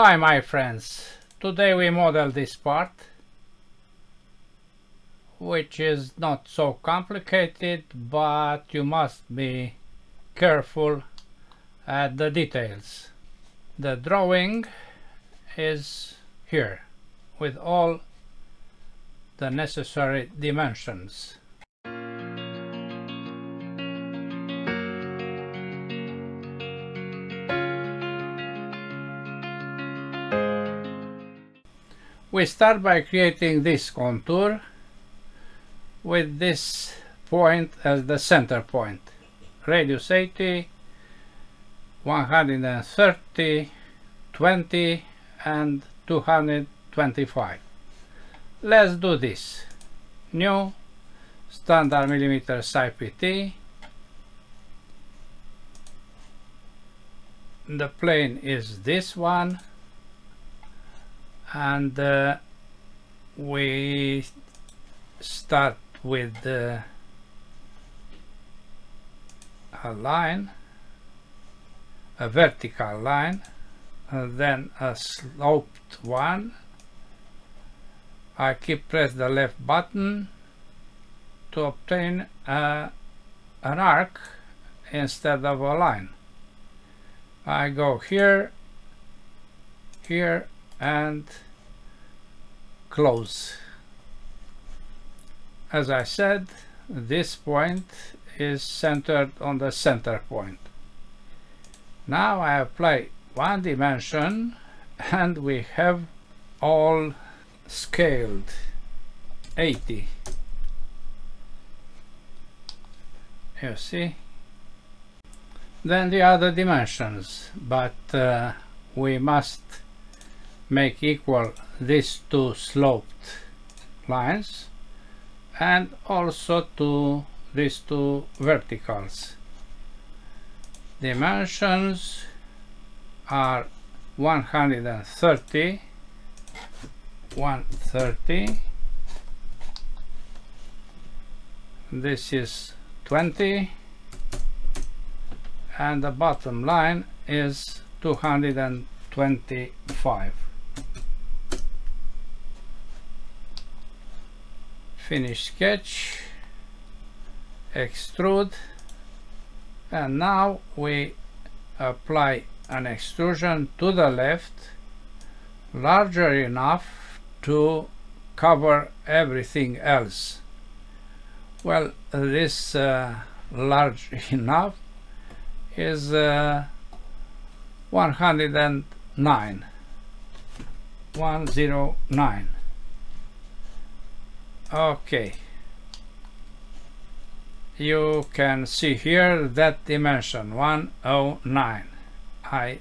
Hi my friends, today we model this part which is not so complicated but you must be careful at the details. The drawing is here with all the necessary dimensions. We start by creating this contour with this point as the center point. Radius 80, 130, 20 and 225. Let's do this. New standard millimeter SciPT. The plane is this one and uh, we start with uh, a line a vertical line and then a sloped one. I keep press the left button to obtain uh, an arc instead of a line. I go here here and close. As I said this point is centered on the center point. Now I apply one dimension and we have all scaled 80 you see? Then the other dimensions but uh, we must make equal these two sloped lines and also to these two verticals. Dimensions are 130 130 this is 20 and the bottom line is 225 finish sketch. Extrude. And now we apply an extrusion to the left larger enough to cover everything else. Well this uh, large enough is uh, 109 109 okay. You can see here that dimension 109 I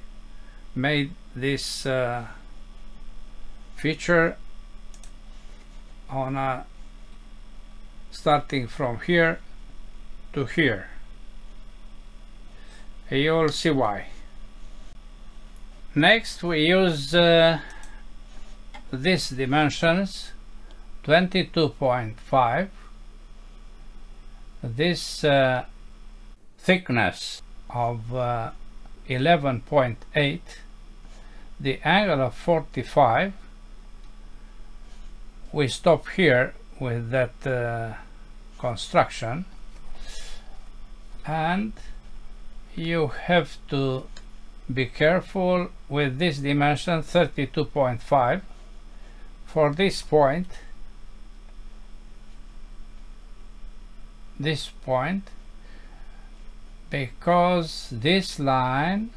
made this uh, feature on a starting from here to here. You'll see why. Next we use uh, these dimensions 22.5 this uh, thickness of uh, 11.8 the angle of 45 we stop here with that uh, construction. And you have to be careful with this dimension 32.5 for this point this point because this line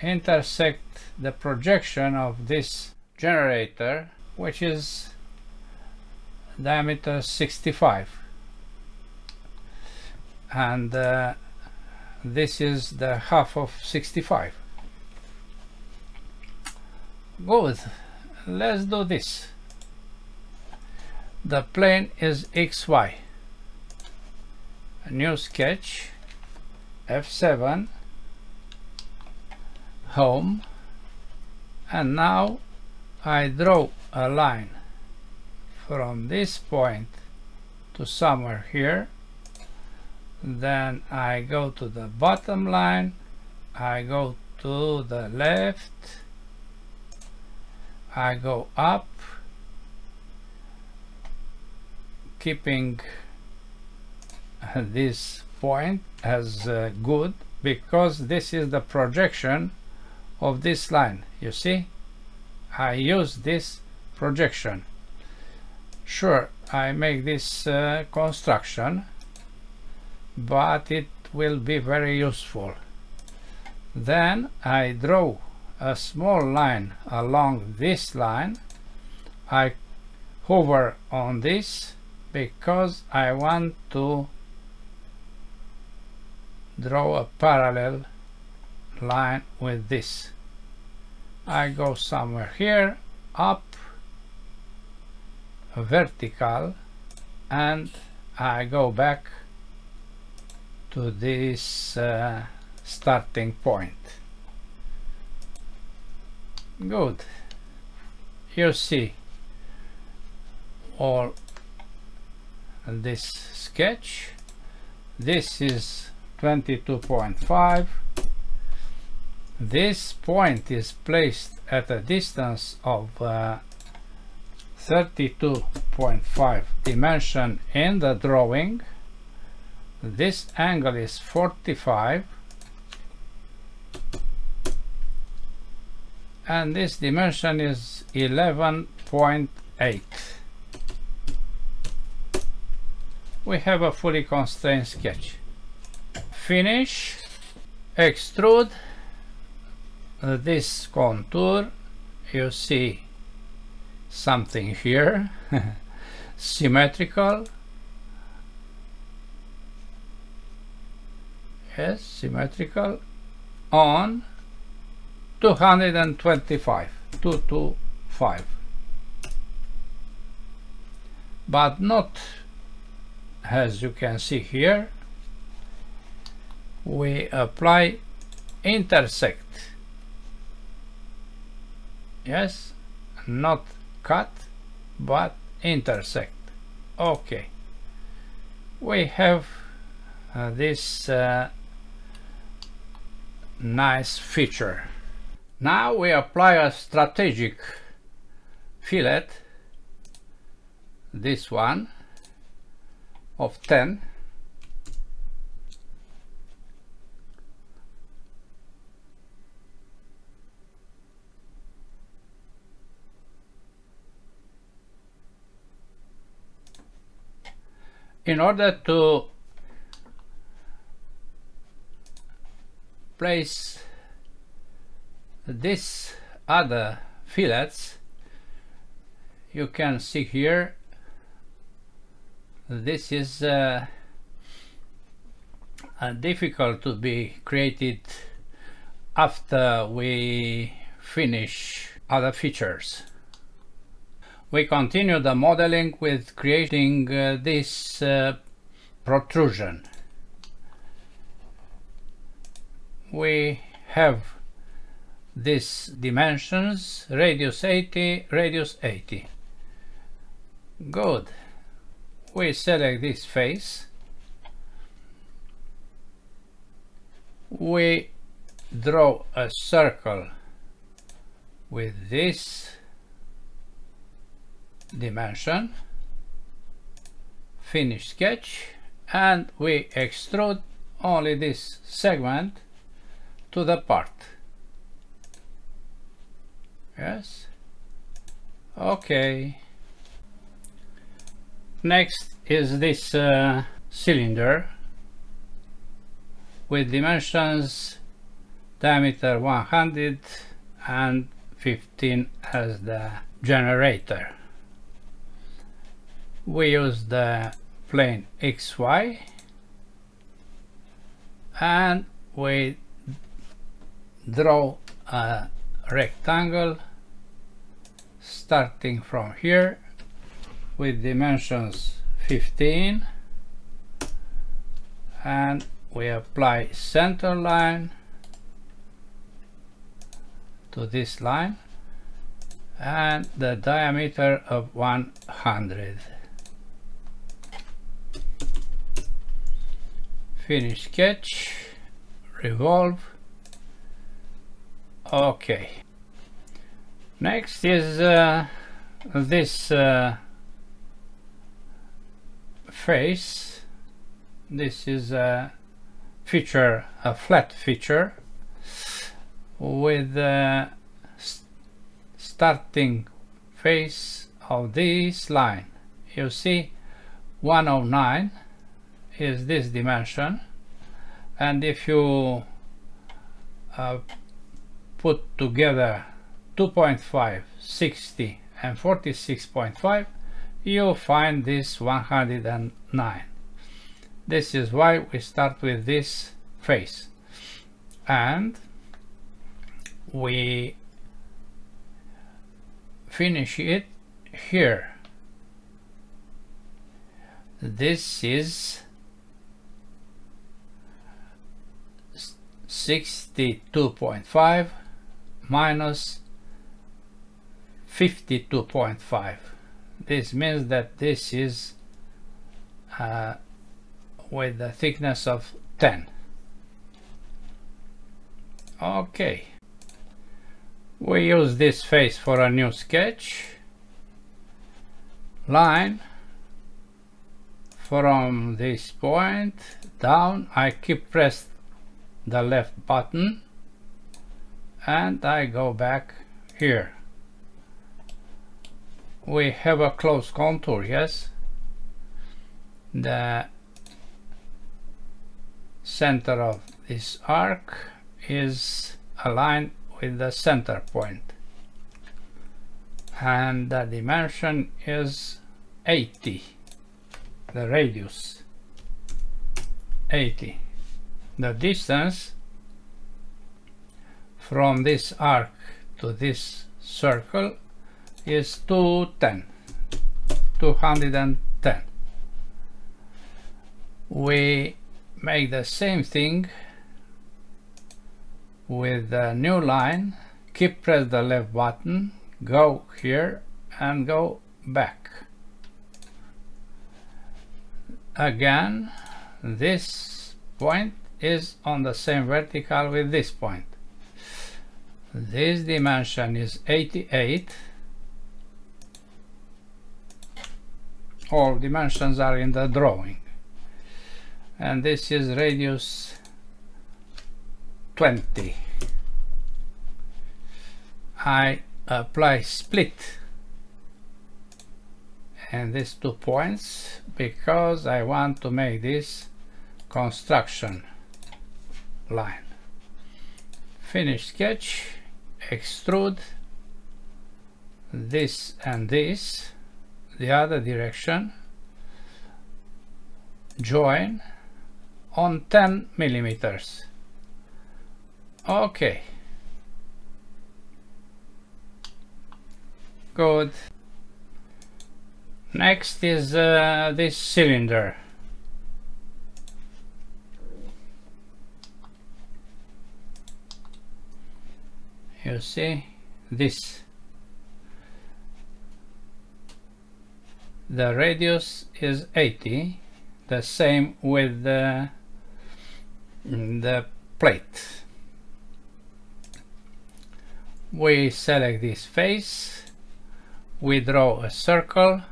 intersect the projection of this generator which is diameter 65 and uh, this is the half of 65 good. Let's do this. The plane is xy new sketch. F7 home. And now I draw a line from this point to somewhere here. Then I go to the bottom line. I go to the left. I go up. Keeping this point as uh, good because this is the projection of this line. You see? I use this projection. Sure I make this uh, construction but it will be very useful. Then I draw a small line along this line. I hover on this because I want to draw a parallel line with this. I go somewhere here up vertical and I go back to this uh, starting point. Good. You see all this sketch. This is 22.5 this point is placed at a distance of uh, 32.5 dimension in the drawing. This angle is 45 and this dimension is 11.8 we have a fully constrained sketch finish extrude uh, this contour you see something here symmetrical yes symmetrical on 225 225 but not as you can see here we apply intersect. Yes not cut but intersect. Okay we have uh, this uh, nice feature. Now we apply a strategic fillet. This one of 10 in order to place this other fillets you can see here this is uh, uh, difficult to be created after we finish other features we continue the modeling with creating uh, this uh, protrusion. We have these dimensions, radius 80, radius 80. Good. We select this face. We draw a circle with this dimension finish sketch and we extrude only this segment to the part. Yes? Okay. Next is this uh, cylinder with dimensions diameter 100 and 15 as the generator we use the plane XY and we draw a rectangle starting from here with dimensions 15 and we apply center line to this line and the diameter of 100 finish sketch. Revolve. Okay. Next is uh, this uh, face. This is a feature a flat feature with the starting face of this line. You see 109 is this dimension. And if you uh, put together 2.5 60 and 46.5 you find this 109 this is why we start with this face. And we finish it here. This is 62.5 minus 52.5 this means that this is uh, with the thickness of 10 okay. We use this face for a new sketch. Line. From this point down I keep pressed the left button and I go back here. We have a close contour yes? The center of this arc is aligned with the center point. And the dimension is 80 the radius 80 the distance from this arc to this circle is 210 210 we make the same thing with the new line. Keep press the left button go here and go back. Again this point is on the same vertical with this point. This dimension is 88 all dimensions are in the drawing. And this is radius 20 I apply split. And these two points because I want to make this construction line. Finish sketch extrude this and this the other direction join on 10 millimeters. Okay. Good. Next is uh, this cylinder you see this. The radius is 80 the same with the the plate. We select this face we draw a circle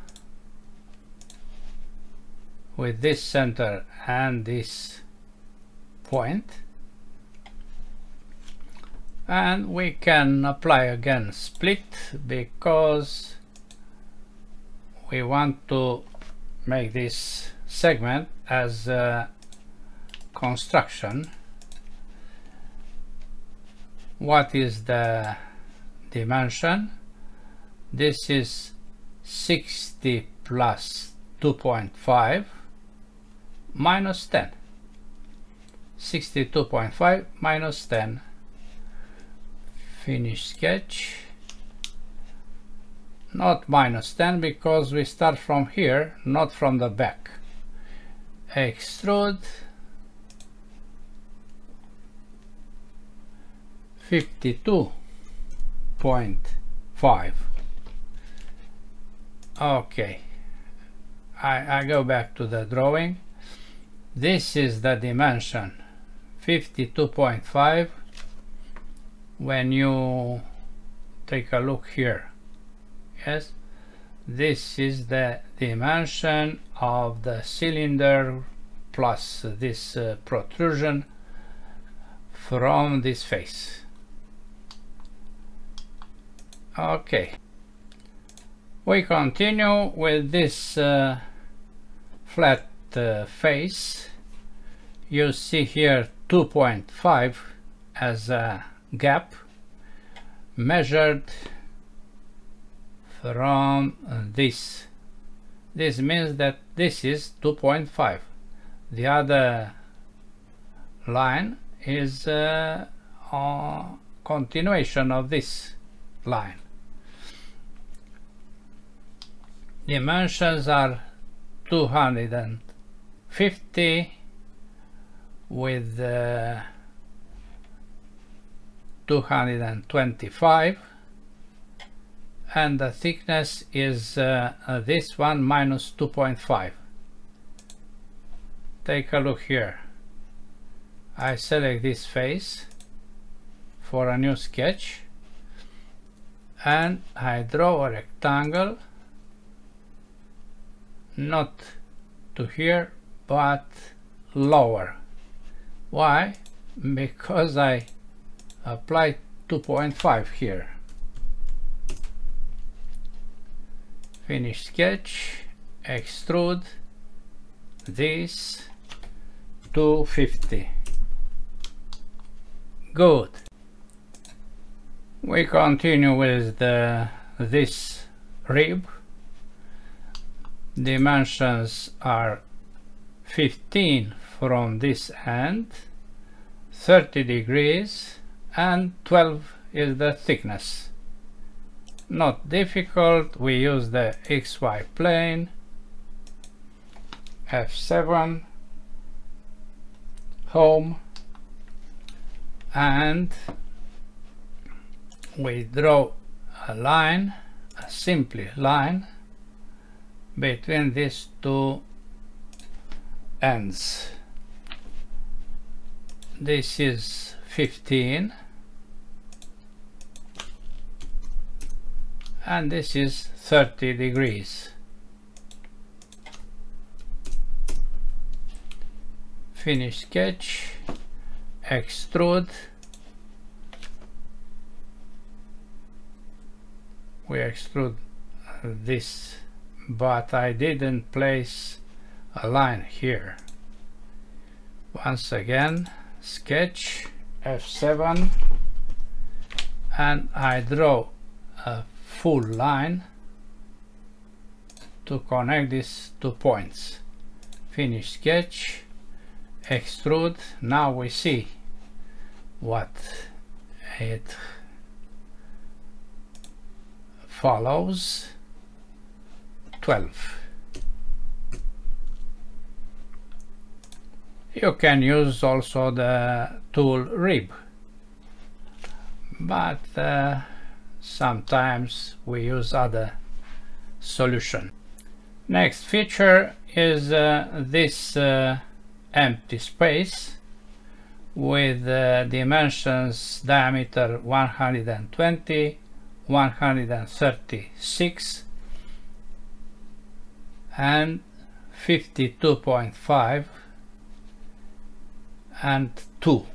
with this center and this point and we can apply again split because we want to make this segment as a construction. What is the dimension? This is 60 plus 2.5 minus 10 62.5 minus 10 finish sketch. Not minus 10 because we start from here not from the back. Extrude. 52.5 okay. I, I go back to the drawing. This is the dimension. 52.5 when you take a look here. Yes? This is the dimension of the cylinder plus this uh, protrusion from this face. Okay. We continue with this uh, flat uh, face. You see here 2.5 as a gap measured from this. This means that this is 2.5 the other line is uh, a continuation of this line. Dimensions are 250 with uh, 225 and the thickness is uh, uh, this one minus 2.5 take a look here. I select this face for a new sketch. And I draw a rectangle not to here but lower. Why? Because I apply 2.5 here. Finish sketch extrude this 250 good. We continue with the this rib. Dimensions are 15 from this end 30 degrees and 12 is the thickness. Not difficult we use the xy plane F7 home and we draw a line a simply line between these two ends. This is 15 and this is 30 degrees. Finish sketch. Extrude. We extrude this but I didn't place a line here. Once again sketch F7 and I draw a full line to connect these two points. Finish sketch extrude. Now we see what it follows. 12 you can use also the tool rib but uh, sometimes we use other solution. Next feature is uh, this uh, empty space with uh, dimensions diameter 120 136 and 52.5 and 2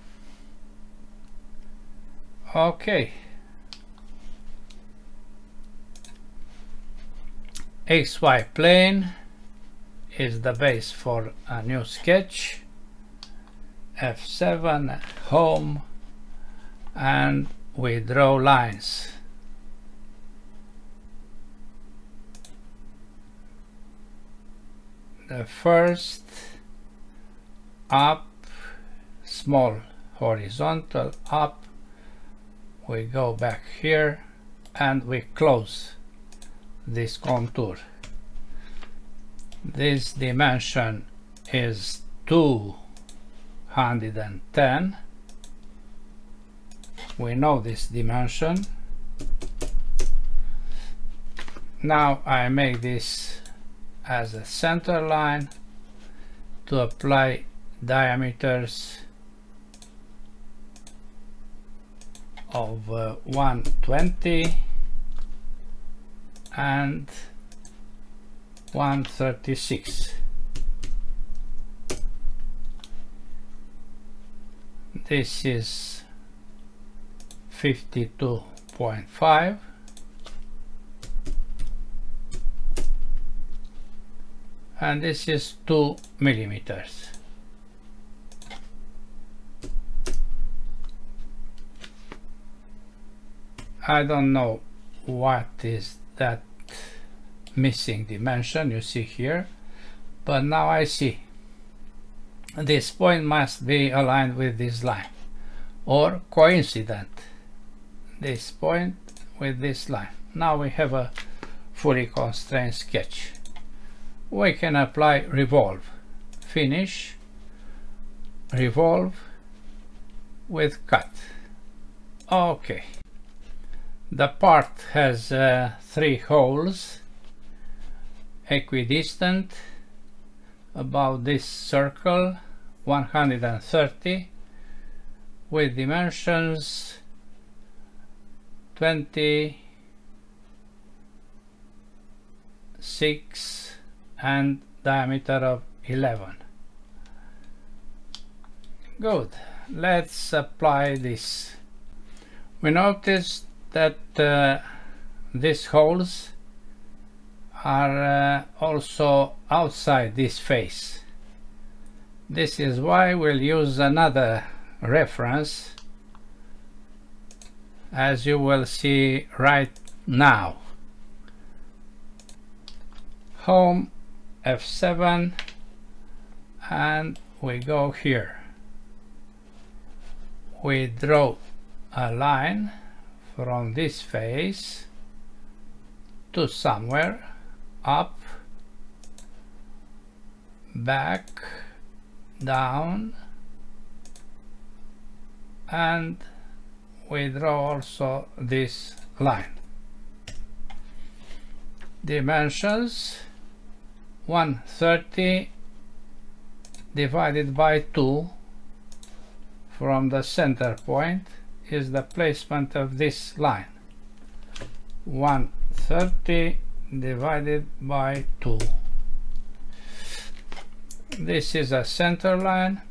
okay xy plane is the base for a new sketch. F7 home and we draw lines. The first up small horizontal up. We go back here and we close this contour. This dimension is 210 we know this dimension. Now I make this as a center line to apply diameters of uh, 120 and 136 this is 52.5 and this is 2 millimeters. I don't know what is that missing dimension you see here. But now I see. This point must be aligned with this line. Or coincident. This point with this line. Now we have a fully constrained sketch. We can apply revolve. Finish. Revolve with cut. Okay. The part has uh, three holes equidistant about this circle 130 with dimensions 26 and diameter of 11 good. Let's apply this. We notice that uh, these holes are uh, also outside this face. This is why we'll use another reference as you will see right now. Home F7 and we go here. We draw a line from this face to somewhere up back down and we draw also this line. Dimensions 130 divided by 2 from the center point is the placement of this line. 130 divided by 2 this is a center line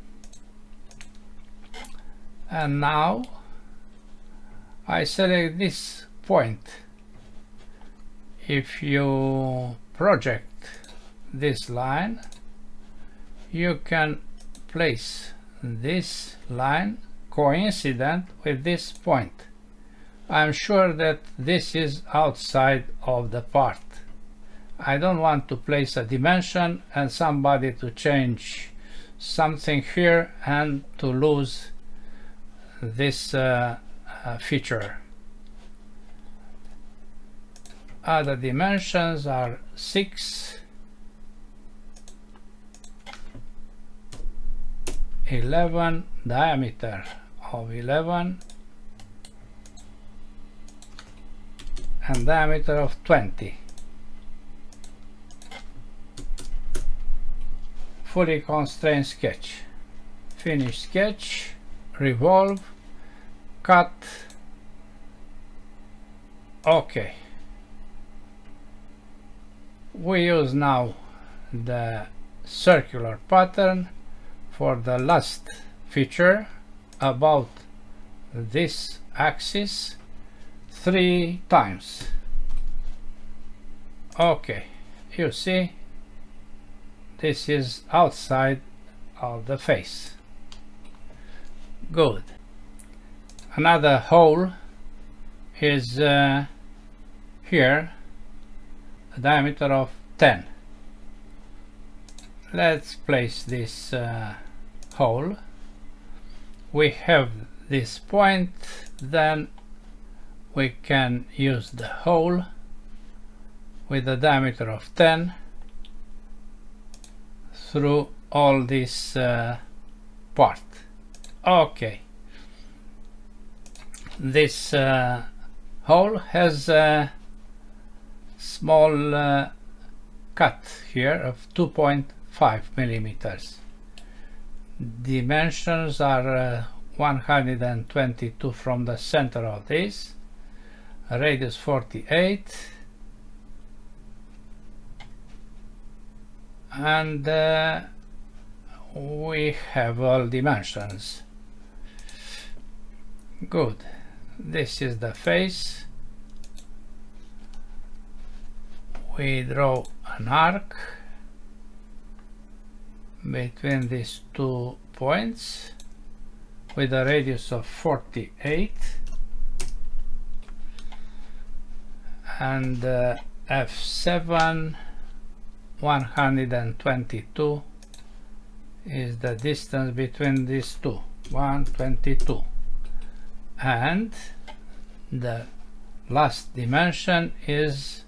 and now I select this point if you project this line you can place this line coincident with this point. I'm sure that this is outside of the part. I don't want to place a dimension and somebody to change something here and to lose this uh, uh, feature. Other dimensions are 6, 11 diameter of 11 and diameter of 20 fully constrained sketch. Finish sketch revolve cut. Okay. We use now the circular pattern for the last feature about this axis three times. Okay you see this is outside of the face. Good. Another hole is uh, here a diameter of 10 let's place this uh, hole. We have this point then we can use the hole with a diameter of 10 through all this uh, part. Okay. This uh, hole has a small uh, cut here of 2.5 millimeters. Dimensions are uh, 122 from the center of this. Radius 48 and uh, we have all dimensions. Good. This is the face. We draw an arc between these two points with a radius of 48 and uh, f7 122 is the distance between these two 122 and the last dimension is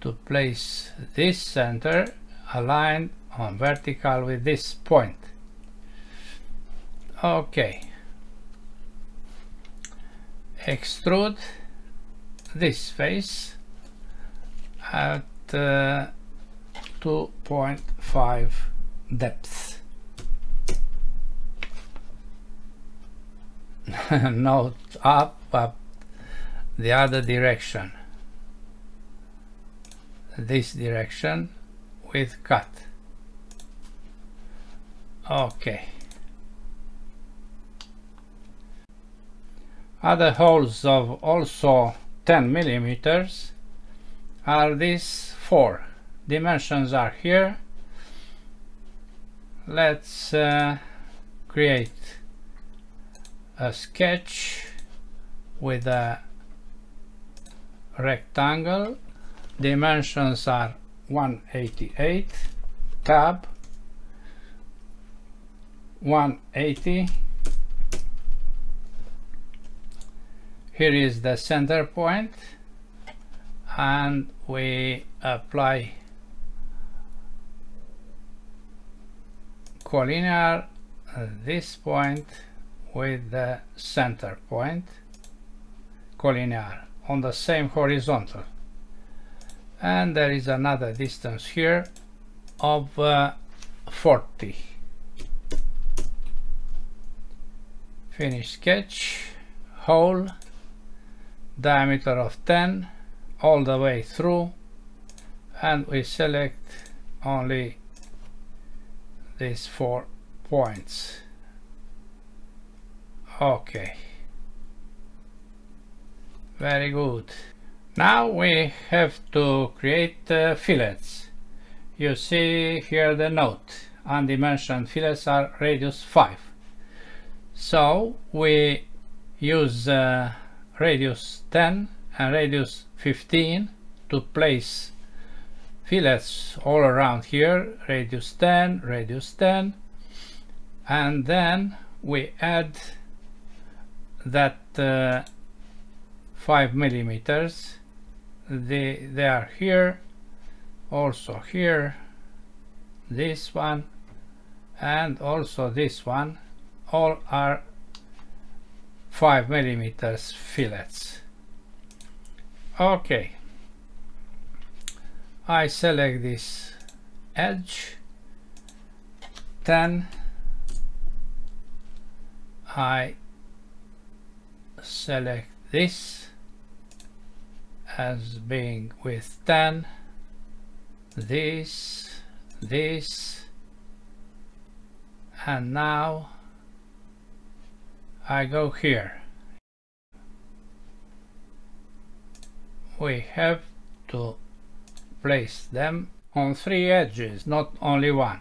to place this center aligned on vertical with this point. Okay. Extrude this face at uh, 2.5 depth not up but the other direction. This direction with cut. Okay. Other holes of also 10 millimeters are these four dimensions are here. Let's uh, create a sketch with a rectangle. Dimensions are 188 tab 180 here is the center point and we apply collinear this point with the center point collinear on the same horizontal. And there is another distance here of uh, 40 finish sketch hole diameter of 10 all the way through and we select only these four points. Okay. Very good. Now we have to create uh, fillets. You see here the note. Undimensioned fillets are radius 5 so we use uh, radius 10 and radius 15 to place fillets all around here radius 10 radius 10 and then we add that uh, 5 millimeters. They, they are here also here this one and also this one. All are 5 millimeters fillets okay. I select this edge. 10 I select this as being with 10 this this and now I go here we have to place them on three edges not only one.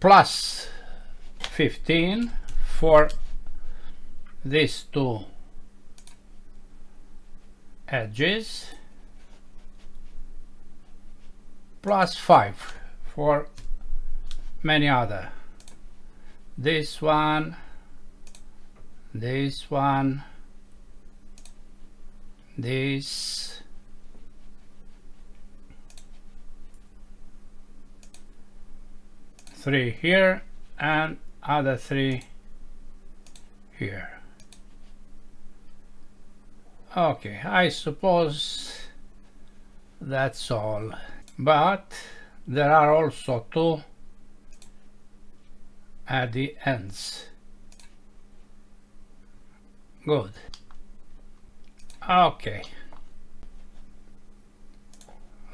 Plus 15 for these two edges. Plus 5 for many other. This one this one this three here and other three here okay I suppose that's all but there are also two at the ends. Good. Okay.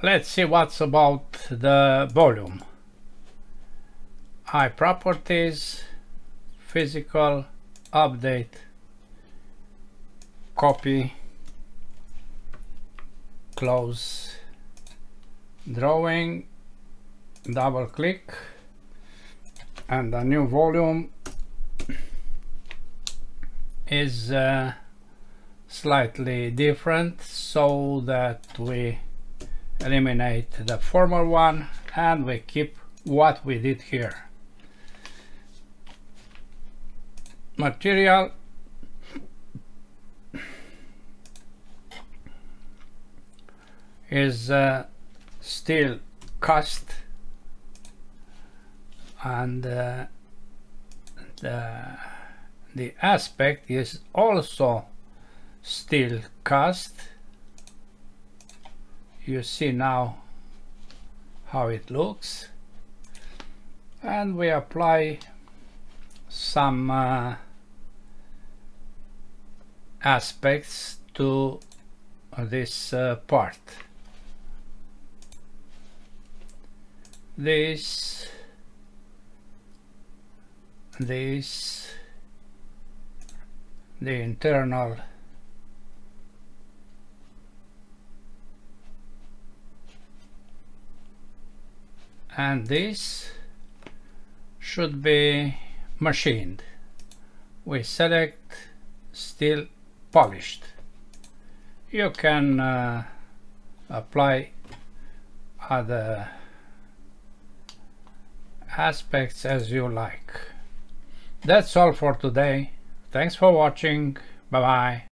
Let's see what's about the volume. iProperties, physical, update, copy, close, drawing, double click, and the new volume is uh, slightly different so that we eliminate the former one and we keep what we did here. Material is uh, steel cast and uh, the, the aspect is also steel cast. You see now how it looks. And we apply some uh, aspects to this uh, part. This this the internal and this should be machined. We select steel polished. You can uh, apply other aspects as you like. That's all for today. Thanks for watching. Bye bye